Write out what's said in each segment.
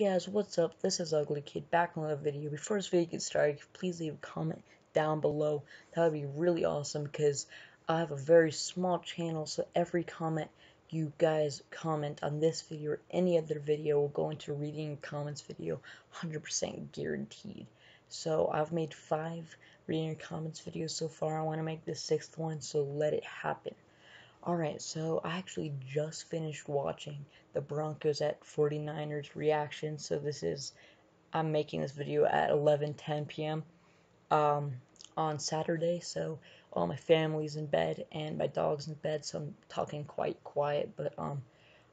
Guys, what's up? This is Ugly Kid back on another video. Before this video gets started, please leave a comment down below. That would be really awesome because I have a very small channel, so every comment you guys comment on this video or any other video will go into reading comments video 100% guaranteed. So I've made five reading comments videos so far. I want to make the sixth one, so let it happen. Alright, so I actually just finished watching the Broncos at 49ers reaction. So this is, I'm making this video at 11:10 p.m. Um, on Saturday. So all my family's in bed and my dog's in bed. So I'm talking quite quiet. But um,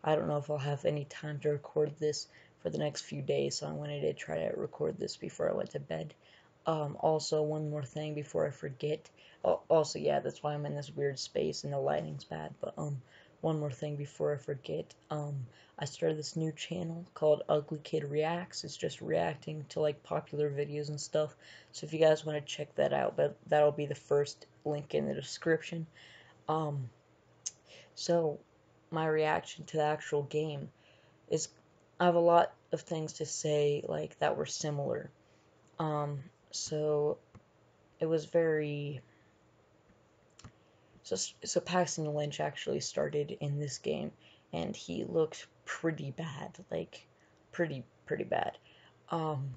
I don't know if I'll have any time to record this for the next few days. So I wanted to try to record this before I went to bed. Um, also, one more thing before I forget. Oh, also, yeah, that's why I'm in this weird space and the lighting's bad. But um, one more thing before I forget. Um, I started this new channel called Ugly Kid Reacts. It's just reacting to like popular videos and stuff. So if you guys want to check that out, but that'll be the first link in the description. Um, so my reaction to the actual game is I have a lot of things to say like that were similar. Um, so it was very so so Paxton Lynch actually started in this game and he looked pretty bad, like pretty pretty bad. Um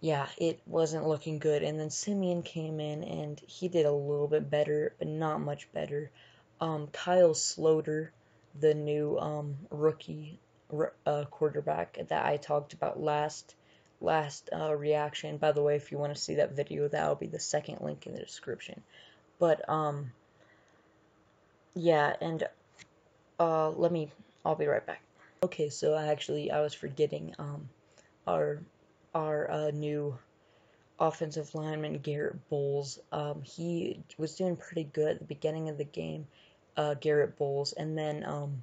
yeah, it wasn't looking good and then Siemian came in and he did a little bit better, but not much better. Um Kyle Sloter, the new um rookie uh, quarterback that I talked about last last uh, reaction. By the way, if you want to see that video, that will be the second link in the description. But, um, yeah, and, uh, let me, I'll be right back. Okay, so I actually, I was forgetting, um, our, our, uh, new offensive lineman, Garett Bolles. Um, he was doing pretty good at the beginning of the game, uh, Garett Bolles, and then, um,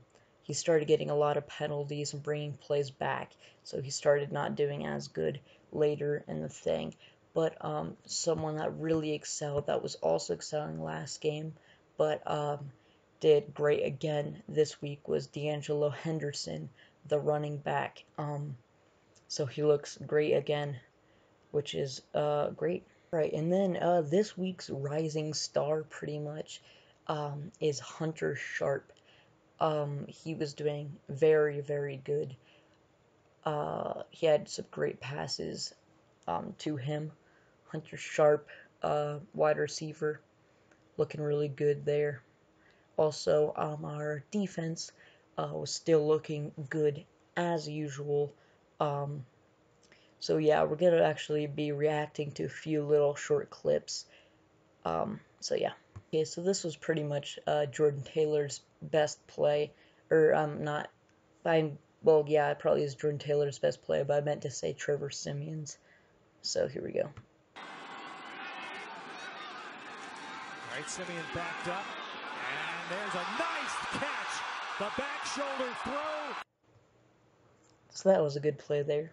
he started getting a lot of penalties and bringing plays back. So he started not doing as good later in the thing. But um, someone that really excelled, that was also excelling last game, but um, did great again this week was D'Angelo Henderson, the running back. Um, so he looks great again, which is uh, great. Right, and then uh, this week's rising star pretty much um, is Hunter Sharp um, he was doing very, very good. Uh, he had some great passes um, to him. Hunter Sharp, uh, wide receiver, looking really good there. Also, um, our defense uh, was still looking good as usual. Um, so yeah, we're gonna actually be reacting to a few little short clips. Um, so yeah. Okay, so this was pretty much uh, Jordan Taylor's best play, or um, not. I well, yeah, it probably is Jordan Taylor's best play, but I meant to say Trevor Siemian's. So here we go. All right, Siemian backed up, and there's a nice catch. The back shoulder throw. So that was a good play there,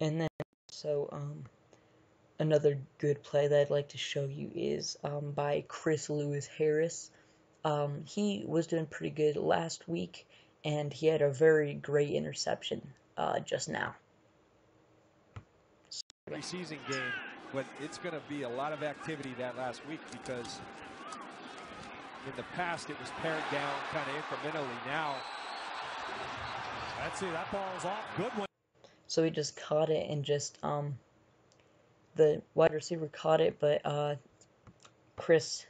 and then so um another good play that I'd like to show you is um, by Chris Lewis Harris. Um, he was doing pretty good last week, and he had a very great interception uh, just now. Preseason game, but it's going to be a lot of activity that last week because in the past it was pared down kind of incrementally. Now, that's it. That ball's off. Good one. So he just caught it and just um, the wide receiver caught it, but uh, Chris,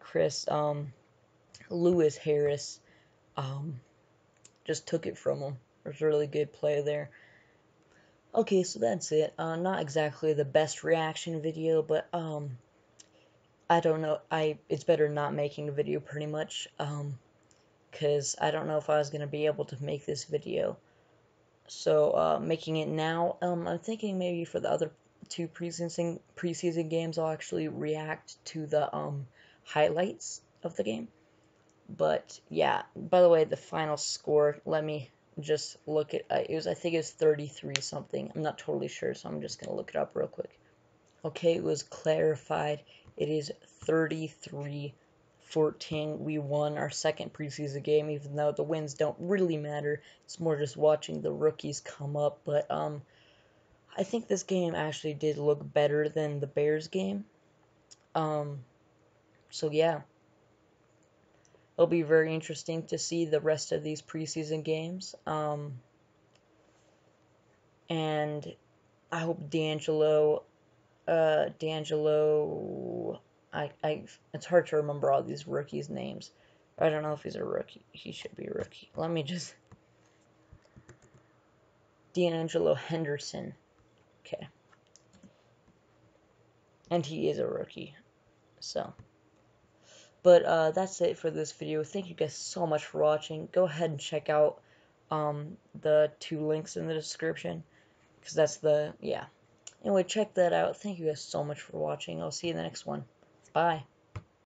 Chris, um, Lewis Harris, um, just took it from him. It was a really good play there. Okay, so that's it. Uh, not exactly the best reaction video, but um, I don't know. I it's better not making a video pretty much. Um, cause I don't know if I was gonna be able to make this video. So uh, making it now. Um, I'm thinking maybe for the other two preseason preseason games, I'll actually react to the um, highlights of the game. But yeah, by the way, the final score. Let me just look at. Uh, it was I think it was 33 something. I'm not totally sure, so I'm just gonna look it up real quick. Okay, it was clarified. It is 33 14, we won our second preseason game, even though the wins don't really matter. It's more just watching the rookies come up. But um, I think this game actually did look better than the Bears game. Um, so yeah, it'll be very interesting to see the rest of these preseason games. Um, and I hope D'Angelo, uh, D'Angelo I, I, it's hard to remember all these rookies' names. I don't know if he's a rookie. He should be a rookie. Let me just. D'Angelo Henderson. Okay. And he is a rookie. So. But uh, that's it for this video. Thank you guys so much for watching. Go ahead and check out um, the two links in the description. Because that's the, yeah. Anyway, check that out. Thank you guys so much for watching. I'll see you in the next one. Bye.